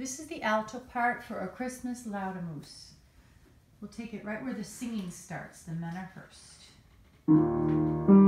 This is the alto part for a Christmas Laudamus. We'll take it right where the singing starts. The men are first.